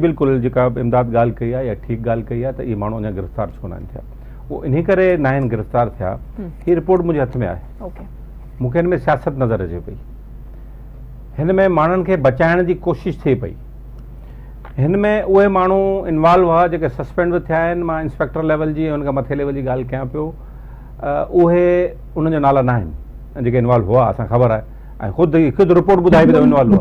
बिल्कुलु जेका इमदाद गिरफ़्तार छो न आहिनि उहे इन करे न आहिनि गिरफ़्तार थिया हीअ रिपोर्ट मुंहिंजे हथ में आहे मूंखे हिन में सियासत नज़र अचे पई हिन में माण्हुनि खे बचाइण जी कोशिशि थिए पई हिन में उहे माण्हू इन्वॉल्व हुआ जेके सस्पेंड थिया आहिनि मां इंस्पेक्टर लेवल जी मथे लेवल जी ॻाल्हि कयां पियो उहे नाला न आहिनि जेके हुआ असांखे ख़बर आहे ख़ुदि ख़ुदि कई आहे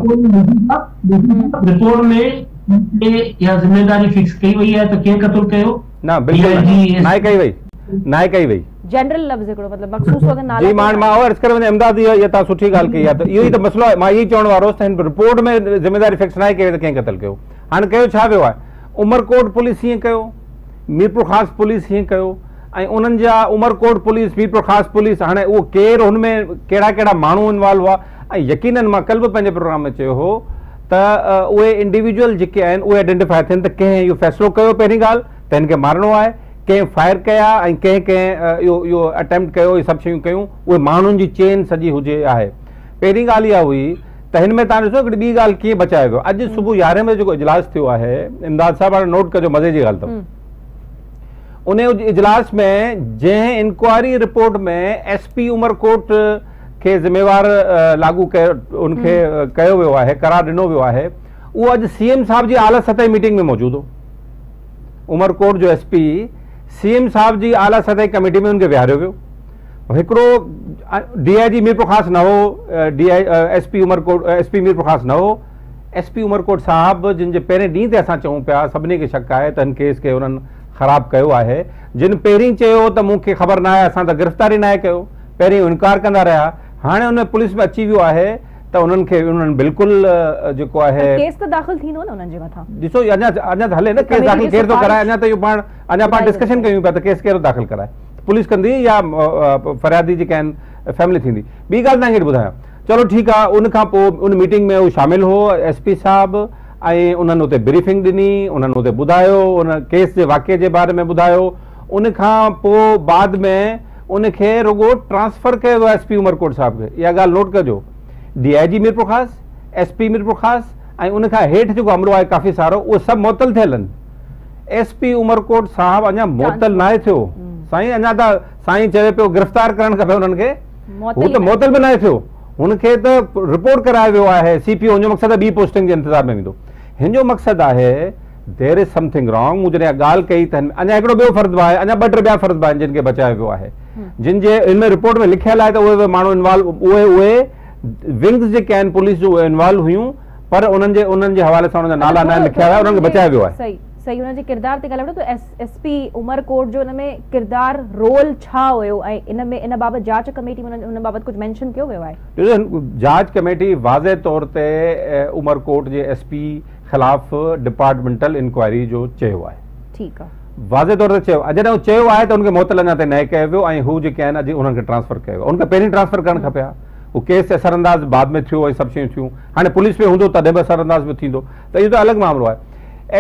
वारो कयो कयो छा उमरकोट पुलिस हीअं कयो मीरपुर ख़ासि पुलिस हीअं कयो ऐं उन्हनि जा उमरकोट पुलिस वीप्रखास पुलिस हाणे उहो केरु हुनमें कहिड़ा कहिड़ा माण्हू इन्वॉल्व हुआ ऐं यकीननि मां कल्ह बि पंहिंजे प्रोग्राम में चयो हुओ त उहे इंडिविजुअल जेके आहिनि उहे आइडेंटिफाए थियनि त कंहिं इहो फ़ैसिलो कयो पहिरीं ॻाल्हि त हिन खे मारणो आहे कंहिं फायर कया ऐं कंहिं कंहिं इहो इहो अटैम्पट कयो इहे सभु शयूं कयूं उहे माण्हुनि जी सॼी हुजे आहे पहिरीं ॻाल्हि इहा हुई त हिन में तव्हां ॾिसो हिकिड़ी ॿी ॻाल्हि कीअं बचाए वियो अॼु सुबुह यारहें बजे जेको इजलास थियो आहे इमदाद साहिबु हाणे नोट कजो मज़े जी ॻाल्हि उन इजलास में जंहिं इंक्वायरी रिपोर्ट में एस पी उमरकोट खे ज़िमेवारु लागू कयो उनखे कयो वियो आहे करार ॾिनो वियो आहे उहो अॼु सी एम साहिब जी आला सतह मीटिंग में मौजूदु हो उमरकोट जो एस पी सी एम साहिब जी आला सतह कमेटी में उनखे विहारियो वियो हिकिड़ो डी आई जी मीरप्रखास नओ D I S P Umarkot S P Mirpurkhas नओ एस पी उमरकोट साहिबु जिन जे पहिरें ॾींहुं ते असां चऊं पिया सभिनी खे शक आहे त हिन केस खे हुननि ख़राबु कयो आहे जिन पहिरीं चयो त मूंखे ख़बर न आहे असां त गिरफ़्तारी नाहे कयो पहिरीं इनकार कंदा रहिया हाणे हुन पुलिस में अची वियो आहे त उन्हनि खे उन्हनि बिल्कुलु जेको आहे हले न केस थो कराए पाण अञा पाण डिस्कशन कयूं पिया त केस केरु दाख़िल कराए पुलिस कंदी या फरियादी जेके आहिनि फैमिली थींदी ॿी ॻाल्हि तव्हांखे ॿुधायां चलो ठीकु आहे उनखां पोइ उन मीटिंग में उहो शामिलु हो एस पी ऐं उन्हनि हुते ब्रीफिंग ॾिनी उन्हनि हुते ॿुधायो उन केस जे वाकिए जे बारे में ॿुधायो उन खां पोइ बाद में उनखे रुगो ट्रांसफर कयो वियो एस पी उमरकोट साहिब खे इहा ॻाल्हि नोट कजो डी आई जी मीरपुर ख़ास एस पी मीरपुर ख़ास ऐं उनखां हेठि जेको आहे काफ़ी सारो उहो सभु मुतल थियल आहिनि एस पी उमरकोट साहिबु अञा मुतल नाहे थियो साईं अञा त साईं चए पियो गिरफ़्तार करणु खपे हुननि खे हू त मुतल बि न आहे थियो हुनखे त रिपोर्ट करायो वियो आहे सीपीओ हुन जो मक़सदु जे इंतिज़ार में वेंदो हिनजो मक़सदु आहे देर इज़ समथिंग रॉन्ग मूं जॾहिं ॻाल्हि कई त अञा हिकिड़ो ॿियो फ़र्ज़ु आहे अञा ॿ टे ॿिया फ़र्ज़ु आहिनि जिन खे बचायो वियो आहे जिन जे हिन में रिपोर्ट में लिखियलु आहे त उहे माण्हू इनवॉल्व उहे उहे विंग्स जेके आहिनि पुलिस जो उहे इनवॉल्व हुयूं पर उन्हनि जे उन्हनि जे हवाले सां उन्हनि जा नाला न लिखिया सही हुन किरदार ते ॻाल्हायो त एस एस पी उमरकोट जो हिन में किरदार रोल छा हुयो ऐं इन में इन बाबति जांच कमेटी में हुन बाबति कुझु मेंशन कयो वियो आहे जांच कमेटी वाज़े तौर ते उमरकोट जे एस पी ख़िलाफ़ डिपार्टमेंटल इंक्वायरी जो चयो आहे ठीकु वाज़े तौर ते चयो जॾहिं उहो चयो आहे त हुनखे मोतल अञा ताईं नए कयो वियो ऐं हू जेके आहिनि अॼु हुननि खे ट्रांसफर कयो वियो हुनखे पहिरीं ट्रांसफर करणु खपे हूं केस असरअंदाज़ बाद में थियो ऐं सभु शयूं थियूं हाणे पुलिस में हूंदो तॾहिं बि असरअंदाज़ अंदाज़ में थींदो त इहो त अलॻि मामिलो आहे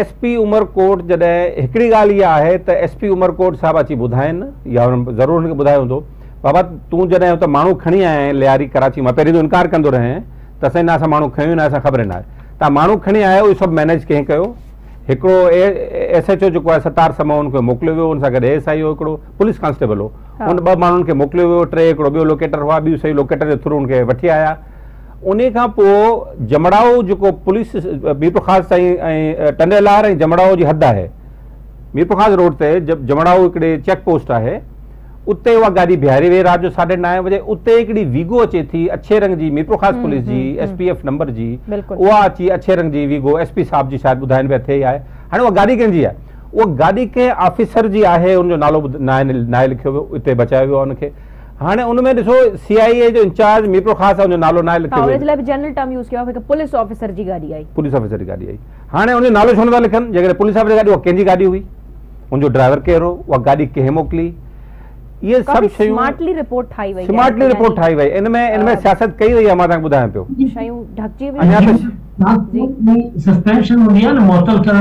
एस पी उमरकोट जॾहिं हिकिड़ी ॻाल्हि इहा आहे त एस पी उमरकोट साहिबु अची ॿुधाइनि या हुन ज़रूरु हुनखे ॿुधायो हूंदो बाबा तूं जॾहिं त माण्हू खणी आई कराची मां पहिरीं त इनकार कंदो रहे त साईं न असां माण्हू खयूं न असां ख़बर तव्हां माण्हू खणी आया इहो सभु मैनेज कंहिं कयो हिकिड़ो एस एच ओ जेको आहे सतार समा हुनखे मोकिलियो वियो हुन सां गॾु एस आई ओ हिकिड़ो पुलिस कॉन्स्टेबल हो हुन ॿ माण्हुनि खे मोकिलियो वियो टे हिकिड़ो ॿियो लोकेटर हुआ ॿियूं सही लोकेटर जे थ्रू हुनखे वठी आया उन खां पोइ जमड़ाऊ जेको पुलिस बीपखास ताईं ऐं टंडलार ऐं जमड़ाऊ जी हद आहे बीपास रोड ते जमड़ाओ हिकिड़ी चेक पोस्ट आहे उते उहा गाॾी बिहारी वेही राति जो साढे नवे बजे उते हिकिड़ी वीगो अचे थी अछे रंग जी मीरपुर ख़ासि पुलिस जी एस पी एफ नंबर जी उहा अची अछे रंग जी वीगो एस पी साहिब जी शायदि ॿुधाइनि पिया थिए आहे हाणे उहा गाॾी कंहिंजी आहे उहा गाॾी कंहिं ऑफिसर जी आहे हुनजो नालो नाहे नाहे लिखियो वियो उते बचायो वियो आहे हुनखे हाणे हुन में ॾिसो सी आई ए जो इंचार्ज मीरपुर ख़ासि आहे हुनजो नालो नाहे लिखियो न आहे हुनजो नालो छो नथा लिखनि जेकॾहिं पुलिस ऑफिसर गाॾी गाॾी उहा कंहिंजी हुई हुनजो ड्राइवर कहिड़ो उहा गाॾी कंहिं मोकिली ये सब शयूं स्मार्टली रिपोर्ट ठाई वई स्मार्टली रिपोर्ट ठाई वई इन में इन में सियासत कई रही मां तव्हांखे ॿुधायां पियो शयूं ढकजी वई अञा त सस्पेंशन हूंदी आहे ना मुअतल करण